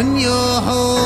when you're home.